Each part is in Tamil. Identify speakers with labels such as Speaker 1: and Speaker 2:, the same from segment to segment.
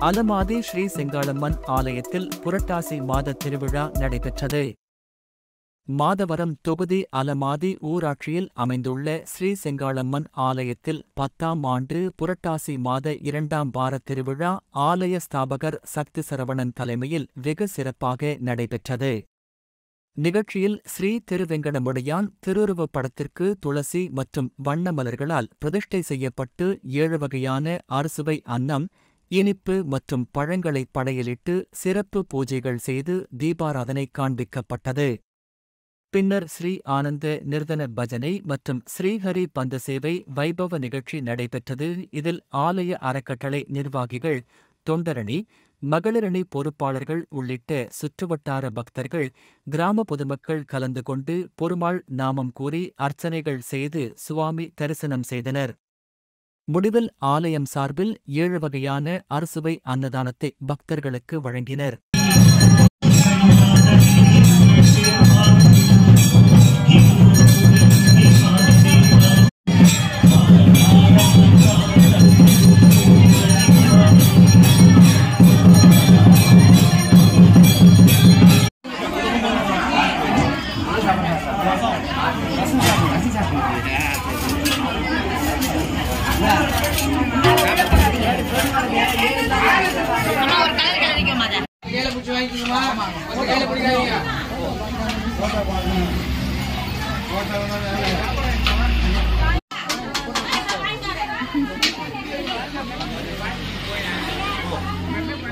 Speaker 1: அலமாதி ஸ்ரீ செங்காளம்மன் ஆலயத்தில் புரட்டாசி மாத திருவிழா நடைபெற்றது. மாதவரம் தொகுதி அலமாதி ஊராட்சியில் அமைந்துள்ள ஸ்ரீ செங்காளம்மன் ஆலயத்தில் பத்தாம் ஆண்டு புரட்டாசி மாத இரண்டாம் வார திருவிழா ஆலய ஸ்தாபகர் சக்தி சரவணன் தலைமையில் வெகு சிறப்பாக நடைபெற்றது. நிகழ்ச்சியில் ஸ்ரீ திருவெங்கடமுடையான் திருவுருவப் படத்திற்கு துளசி மற்றும் வண்ண மலர்களால் பிரதிஷ்டை செய்யப்பட்டு ஏழு வகையான அறுசுவை அன்னம் இனிப்பு மற்றும் பழங்களை படையலிட்டு சிறப்பு பூஜைகள் செய்து தீபாராதனை காண்பிக்கப்பட்டது. பின்னர் ஸ்ரீ ஆனந்த நிர்தன பஜனை மற்றும் ஸ்ரீஹரி பந்த சேவை வைபவ நிகழ்ச்சி நடைபெற்றது. இதில் ஆலய அறக்கட்டளை நிர்வாகிகள் தொண்டரணி மகளிரணி பொறுப்பாளர்கள் உள்ளிட்ட சுற்றுவட்டார பக்தர்கள் கிராம பொதுமக்கள் கலந்து கொண்டு பொருமாள் நாமம் கூறி அர்ச்சனைகள் செய்து சுவாமி தரிசனம் செய்தனர். முடிவில் ஆலயம் சார்பில் ஏழு வகையான அறுசுவை அன்னதானத்தை பக்தர்களுக்கு வழங்கினர்.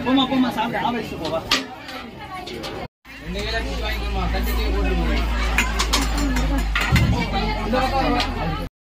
Speaker 2: போமா போமா சாப்பிட ஆவேச்சு போவா